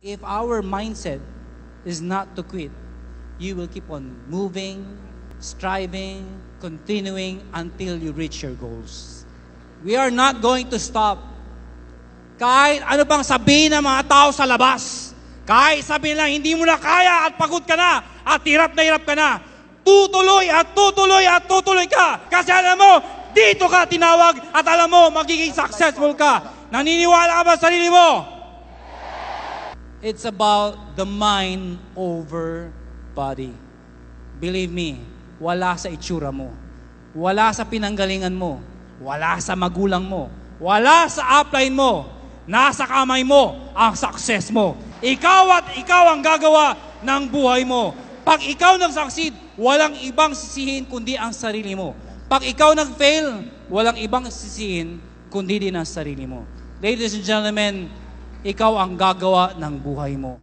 If our mindset is not to quit, you will keep on moving, striving, continuing until you reach your goals. We are not going to stop. Kahit ano pang sabihin ng mga tao sa labas, kahit sabihin lang, hindi mo na kaya at pagod ka na, at hirap na hirap ka na, tutuloy at tutuloy at tutuloy ka. Kasi alam mo, dito ka tinawag at alam mo, magiging successful ka. Naniniwala ka ba sa sarili mo? It's about the mind over body. Believe me, wala sa itsura mo. Wala sa pinanggalingan mo. Wala sa magulang mo. Wala sa upline mo. Nasa kamay mo ang success mo. Ikaw at ikaw ang gagawa ng buhay mo. Pag ikaw nag-succeed, walang ibang sisihin kundi ang sarili mo. Pag ikaw nag-fail, walang ibang sisihin kundi din ang sarili mo. Ladies and gentlemen, ikaw ang gagawa ng buhay mo.